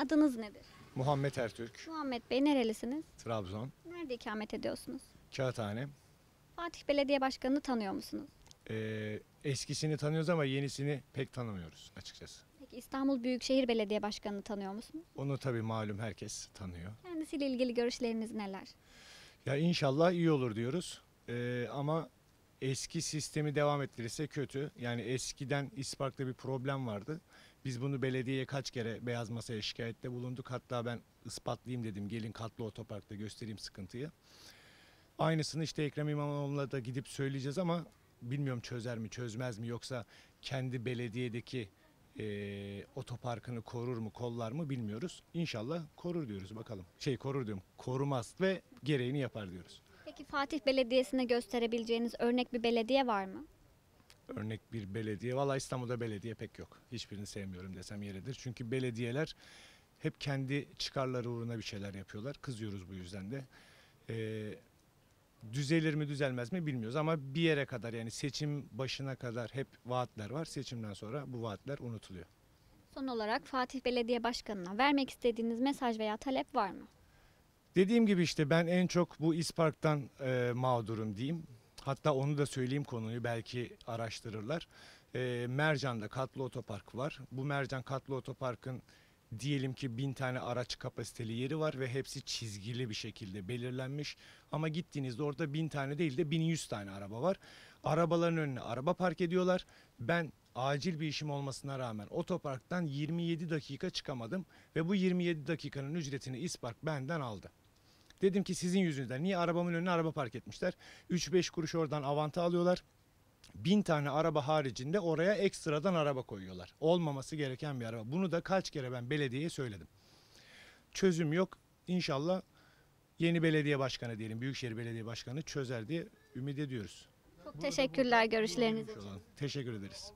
Adınız nedir? Muhammed Ertürk, Muhammed Bey nerelisiniz? Trabzon, Nerede ikamet ediyorsunuz? Kağıthane. Fatih Belediye Başkanı'nı tanıyor musunuz? Ee, eskisini tanıyoruz ama yenisini pek tanımıyoruz açıkçası. Peki İstanbul Büyükşehir Belediye Başkanı'nı tanıyor musunuz? Onu tabii malum herkes tanıyor. Kendisiyle ilgili görüşleriniz neler? Ya inşallah iyi olur diyoruz. Ee, ama eski sistemi devam ettirirse kötü. Yani eskiden İspark'ta bir problem vardı. Biz bunu belediyeye kaç kere beyaz masaya şikayette bulunduk. Hatta ben ispatlayayım dedim. Gelin katlı otoparkta göstereyim sıkıntıyı. Aynısını işte Ekrem İmamoğlu'na da gidip söyleyeceğiz ama bilmiyorum çözer mi çözmez mi yoksa kendi belediyedeki eee, otoparkını korur mu kollar mı bilmiyoruz. İnşallah korur diyoruz bakalım. Şey korur diyorum korumaz ve gereğini yapar diyoruz. Peki Fatih Belediyesi'ne gösterebileceğiniz örnek bir belediye var mı? Örnek bir belediye. Valla İstanbul'da belediye pek yok. Hiçbirini sevmiyorum desem yeridir. Çünkü belediyeler hep kendi çıkarları uğruna bir şeyler yapıyorlar. Kızıyoruz bu yüzden de. Ee, düzelir mi düzelmez mi bilmiyoruz ama bir yere kadar yani seçim başına kadar hep vaatler var. Seçimden sonra bu vaatler unutuluyor. Son olarak Fatih Belediye Başkanı'na vermek istediğiniz mesaj veya talep var mı? Dediğim gibi işte ben en çok bu İspark'tan e, mağdurum diyeyim. Hatta onu da söyleyeyim konuyu belki araştırırlar. E, Mercan'da katlı otopark var. Bu Mercan katlı otoparkın diyelim ki bin tane araç kapasiteli yeri var ve hepsi çizgili bir şekilde belirlenmiş. Ama gittiğinizde orada bin tane değil de 1100 tane araba var. Arabaların önüne araba park ediyorlar. Ben acil bir işim olmasına rağmen otoparktan 27 dakika çıkamadım ve bu 27 dakikanın ücretini İspark benden aldı. Dedim ki sizin yüzünüzden niye arabamın önüne araba park etmişler? 3-5 kuruş oradan avanta alıyorlar. Bin tane araba haricinde oraya ekstradan araba koyuyorlar. Olmaması gereken bir araba. Bunu da kaç kere ben belediyeye söyledim. Çözüm yok. İnşallah yeni belediye başkanı diyelim, Büyükşehir Belediye Başkanı çözer diye ümit ediyoruz. Çok teşekkürler görüşleriniz için. Teşekkür ederiz.